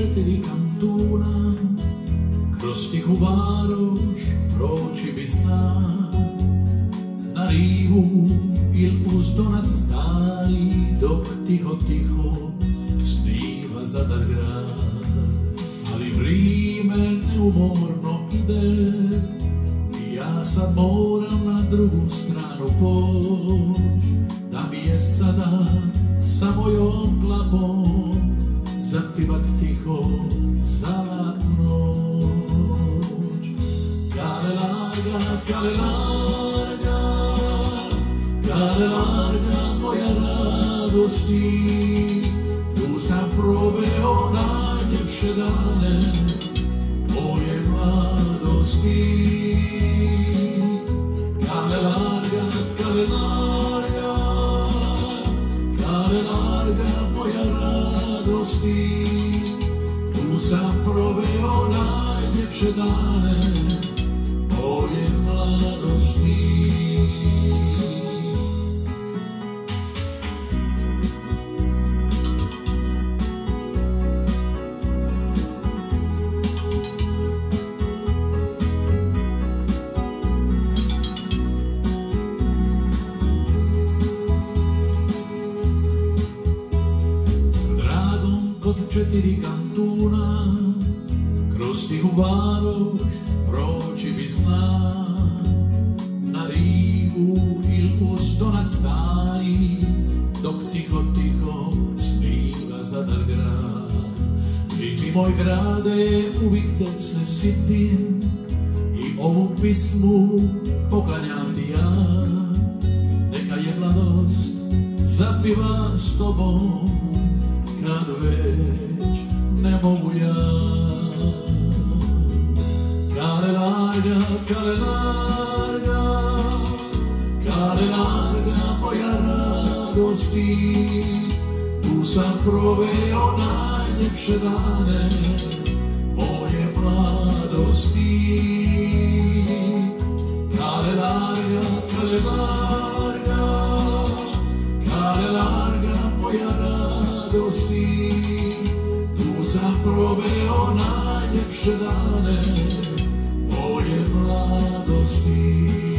četiri kantuna Kroz tihu varoš proći bi zna Na rivu il uzdonac stari Dok tiho tiho sniva zadar grad. Ali vrime neumorno ide I ja sad moram na drugu stranu poć Da mi je sada sa mojom Zapivat tiho za noć. Kale larga, kale larga Kale larga moja radosti. Tu sam proveo najljepše dane Moje mladosti. Kale larga, kale larga Kale larga radosti Tu sam proveo najljepše dane kod četiri kantuna. Kroz tihu varoš proći bi zna. Na rivu il uzdonac stari Dok tiho, tiho sniva zadar grad. Ti moj grade, uvijek te se sitim I ovu pismu poklanjam ti ja. Neka zapiva s tobom kad već larga, kale larga, moja radosti, tu sam proveo najljepše dane moje mladosti. Kale larga, kale larga, moja radosti, tu sam proveo najljepše dane moje mladosti.